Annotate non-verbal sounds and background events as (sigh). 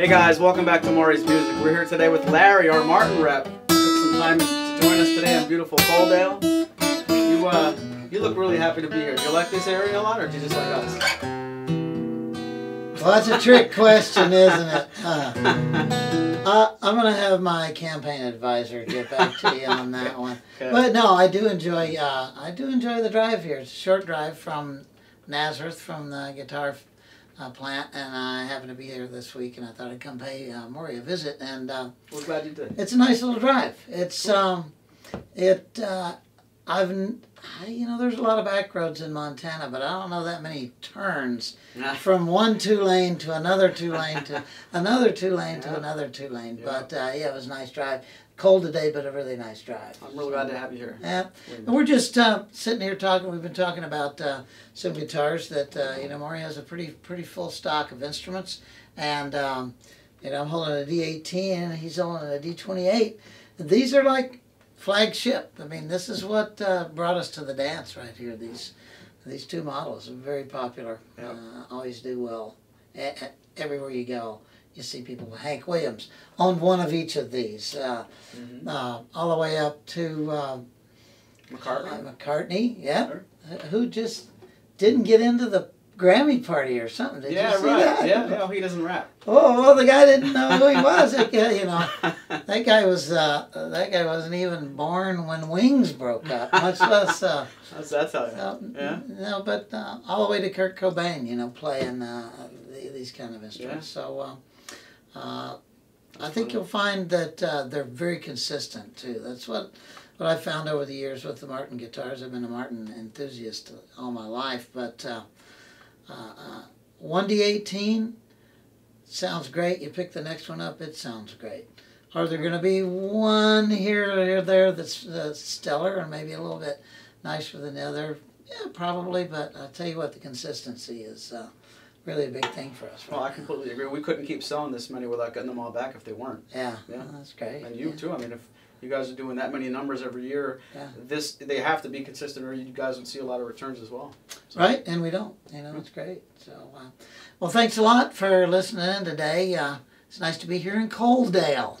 Hey guys, welcome back to Maury's Music. We're here today with Larry, our Martin rep. Took some time to join us today in beautiful Coaldale. You uh, you look really happy to be here. Do you like this area a lot, or do you just like us? Well, that's a trick (laughs) question, isn't it? Uh, uh, I'm going to have my campaign advisor get back to you on that one. (laughs) Okay. But no, I do enjoy. Uh, I do enjoy the drive here. It's a short drive from Nazareth, from the guitar uh, plant, and I happen to be here this week, and I thought I'd come pay uh, Maury a visit. And uh, We're glad you did. it's a nice little drive. It's um, it. I've I, you know, there's a lot of back roads in Montana, but I don't know that many turns from one two lane to another two lane to (laughs) another two lane to another two lane. Yeah. But uh, yeah, it was a nice drive. Cold today, but a really nice drive. I'm really glad to have you here. Yeah, and we're just uh, sitting here talking. We've been talking about uh, some guitars that uh, you know. Maury has a pretty pretty full stock of instruments, and um, you know I'm holding a D18, and he's holding a D28. These are like flagship. I mean, this is what uh, brought us to the dance right here. These these two models are very popular. Yeah. Uh, always do well a- everywhere you go. You see people. Hank Williams owned one of each of these, uh, Mhm. uh, all the way up to. Uh, McCartney. uh, McCartney, yeah, Sure. who just didn't get into the Grammy party or something. Did yeah, you see right. that? Yeah, yeah. He doesn't rap. Oh well, the guy didn't know who he was. That guy, you know, that guy was uh, that guy wasn't even born when Wings broke up, much less. Uh, (laughs) That's that's how. uh, Yeah. No, but uh, all the way to Kurt Cobain, you know, playing uh, these kind of instruments. So. Uh, uh, I think you'll find that uh, they're very consistent too. That's what what I found over the years with the Martin guitars. I've been a Martin enthusiast all my life, but uh, uh, uh, one D eighteen sounds great. You pick the next one up, it sounds great. Are there going to be one here or there that's uh, stellar and maybe a little bit nicer than the other? Yeah, probably. But I'll tell you what, the consistency is uh, really a big thing for us. Well, I right now. completely agree. We couldn't keep selling this many without getting them all back if they weren't. Yeah, Yeah. that's great. And you yeah. too. I mean, if you guys are doing that many numbers every year, Yeah. this they have to be consistent, or you guys would see a lot of returns as well. So- Right, and we don't. You know, it's great. So, uh, well, thanks a lot for listening in today. Uh, it's nice to be here in Coaldale.